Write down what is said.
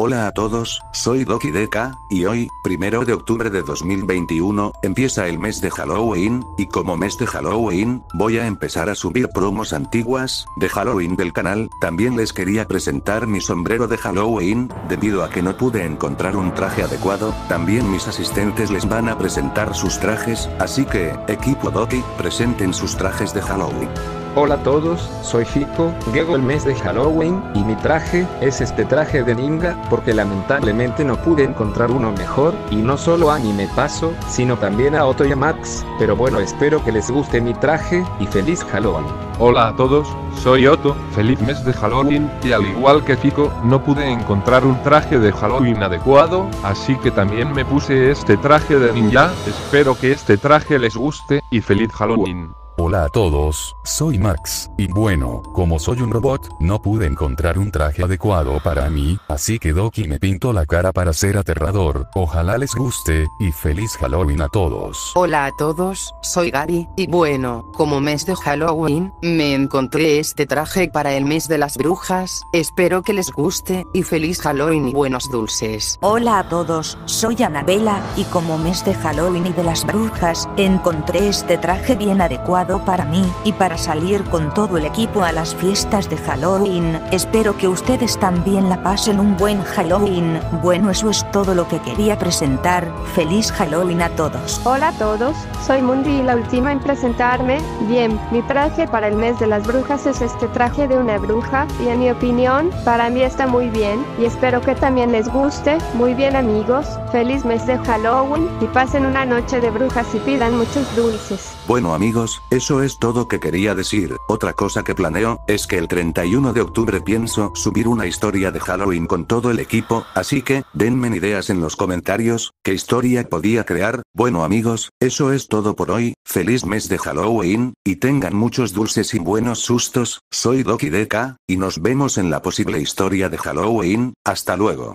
Hola a todos, soy Doki Deka, y hoy, primero de octubre de 2021, empieza el mes de Halloween, y como mes de Halloween, voy a empezar a subir promos antiguas, de Halloween del canal, también les quería presentar mi sombrero de Halloween, debido a que no pude encontrar un traje adecuado, también mis asistentes les van a presentar sus trajes, así que, equipo Doki, presenten sus trajes de Halloween. Hola a todos, soy Fico, llego el mes de Halloween, y mi traje, es este traje de ninja, porque lamentablemente no pude encontrar uno mejor, y no solo a me paso, sino también a Otto y a Max, pero bueno espero que les guste mi traje, y feliz Halloween. Hola a todos, soy Otto, feliz mes de Halloween, y al igual que Fico, no pude encontrar un traje de Halloween adecuado, así que también me puse este traje de ninja, espero que este traje les guste, y feliz Halloween. Hola a todos, soy Max, y bueno, como soy un robot, no pude encontrar un traje adecuado para mí, así que Doki me pintó la cara para ser aterrador, ojalá les guste, y feliz Halloween a todos. Hola a todos, soy Gary, y bueno, como mes de Halloween, me encontré este traje para el mes de las brujas, espero que les guste, y feliz Halloween y buenos dulces. Hola a todos, soy Anabela, y como mes de Halloween y de las brujas, encontré este traje bien adecuado para mí, y para salir con todo el equipo a las fiestas de Halloween. Espero que ustedes también la pasen un buen Halloween. Bueno, eso es todo lo que quería presentar. Feliz Halloween a todos. Hola a todos, soy Mundi y la última en presentarme. Bien, mi traje para el mes de las brujas es este traje de una bruja y en mi opinión, para mí está muy bien y espero que también les guste. Muy bien amigos, feliz mes de Halloween y pasen una noche de brujas y pidan muchos dulces. Bueno amigos, eso es todo que quería decir, otra cosa que planeo, es que el 31 de octubre pienso subir una historia de Halloween con todo el equipo, así que, denme ideas en los comentarios, qué historia podía crear, bueno amigos, eso es todo por hoy, feliz mes de Halloween, y tengan muchos dulces y buenos sustos, soy Doki Deka, y nos vemos en la posible historia de Halloween, hasta luego.